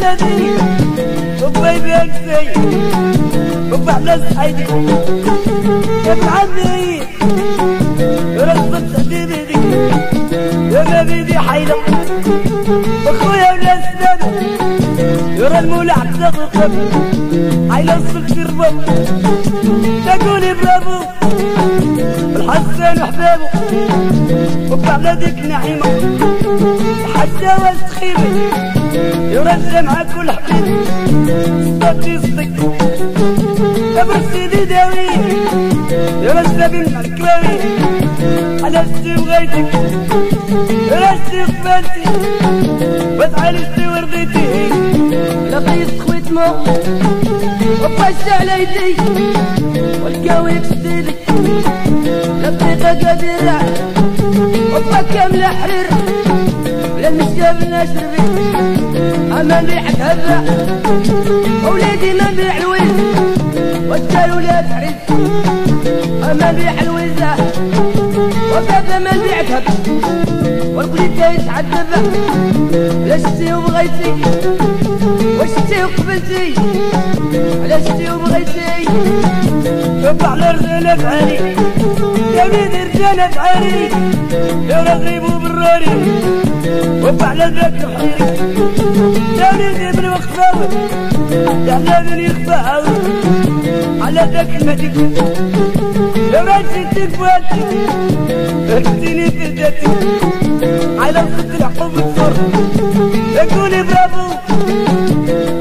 لدي وبيبي انسي وبعلى صحيدي ابعدني رصت بيدي حيلة. أخويا ولا سنان يرى المولى عبد الغرب حيلة الصلت الرب تقولي برافو. الحسن وحبابه. وبعد ذيك نعيمة. حتى واستخيمة يرجع مع كل حبيب. صدقي صدق قبر سيدي داوي. يرجع بين الكلاوي على على شتي قبلتي وتعالي شتي ورضيتي. لقيت خويت مو وباش على يدي والكاوي بسديدك لبيقة قادرة وبا كاملة حرير. ولا المشكاب نشربي أما نبيع هبة أولادي ما نبيع الويز والدار ولاد حريز أما نبيع الويزة وبابا ما هبة والقليل يتعذب لا شتي وبغيتي. وشتي وقبلتي؟ على شتي وبغيتي. شوف على رجالك عالي يا وليد رجالك عالي يا رغيب وبراري. وف على ذاك الحيري. يا وليد ابن مخفاوي يا بني يخفاوي على راجل تكفاتي اكتني في ذاتي. على صدق العقوب الصر يقولي برافو.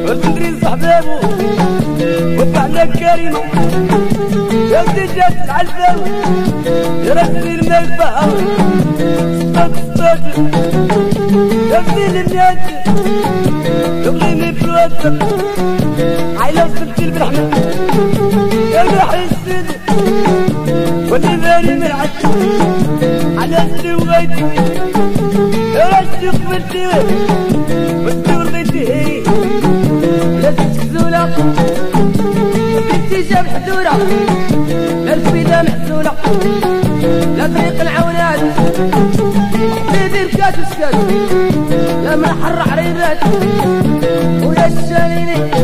وتدري صحبابو. وفعلا كريمة يا زجاج العلباوي يا رجلي الملفاوي صدق صدق. يا زين الناس يغليني بالوسط عيلة وصلتي بالرحمة يا السد ودي بالي من عدي على وغيتي يا رشتي قبلتي وانتي ورضيتي لا تكزولة بنتي جاب حدورة لا الفيدة محزولة. لا طريق العونات. حبيبي ركات وسكات لا ما حر عريبات ويا الشاليني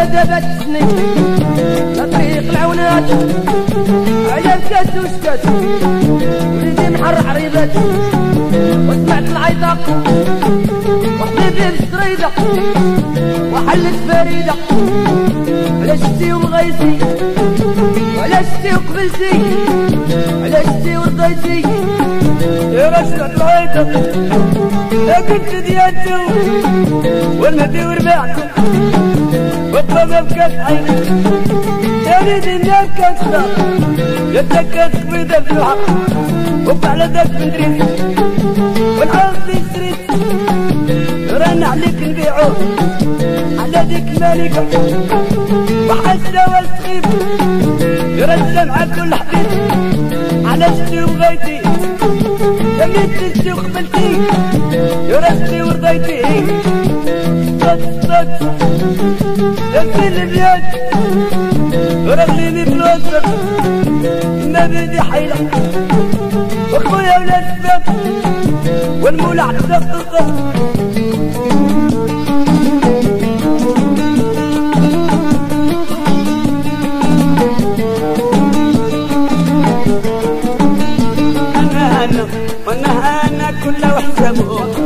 وبابا دابا تسني لا طريق العونات. على الكاس وسكات وليدي محر عريبات وسمعت العيطة وحبيبي بالسريدة وحلت فريدة على شتي ومغيتي وعلى شتي وقبلتي. على شتي ورضيتي. يا رشد العيطة يا كنت ديانتو والمدي وربعتو بكاس عيني يا ريدي الناس كاسرة يا تكات قبيدة في الحق وبعلى ذاك بندريس والعرض يسريت رن عليك نبيعوه على ذيك مالكة وحسة والسخيف يرسل مع كل حبيب على شتي وغيتي سميت شتي وقبلتي يرسلي ورضيتي صوت صوت يبكي البيات رغليني بالوسط ما بدي حيلة واخويا ولاد السبب والمولى عبد القصر أنا أنا أنا كله وحسابه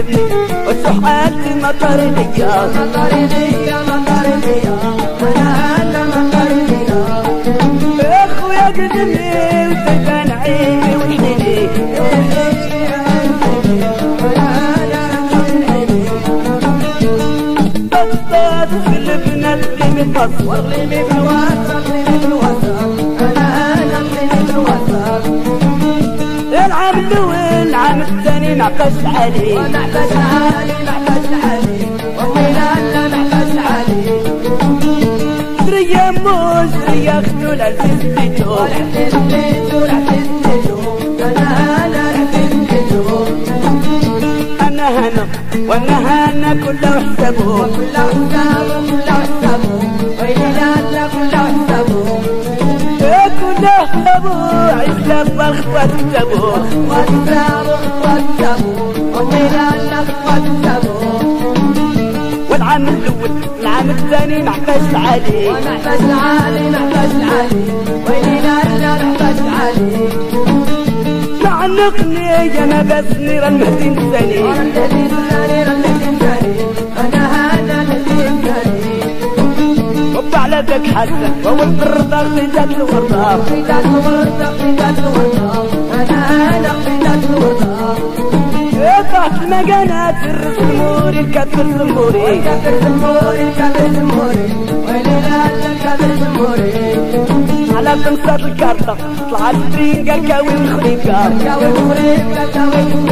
خويا قلبي وصحات المطرية مطريدية مطريدية أنا أنا مطريدية يا خويا قلبي وسكن عيني وحنيني بطاط في البنات اللي متصور ورلي بالواتساب ورلي بالواتساب محبس علي ونحبس علي محبس علي وقيل لا محبس علي زريا مو زريا خدول الفيتو ورحت البيت ورحت البيت أنا أنا رحت البيت أنا هنا وأنا هنا كله حسابه كل حسابه. كل حسابه. ويلي لا لا كل حسابه. كله حسابه عيسى بالخطوة كتابه العام الثاني محبس علي ونحبس علي نحبس علي ويلي لا لا نحبس علي تعنقني أنا بس نير المهدي الثاني أنا هذا على ذاك حسن وهو البرضا ذات الورطة قيدات الوردة قيدات الوردة أنا أنا قيدات الوردة طاحت المكانات الرسم موري الكتف الزموري الكبر زموري. تنصات الكارطة طلعت برينقا كاوي الخريقة كاوي مخريب كاوي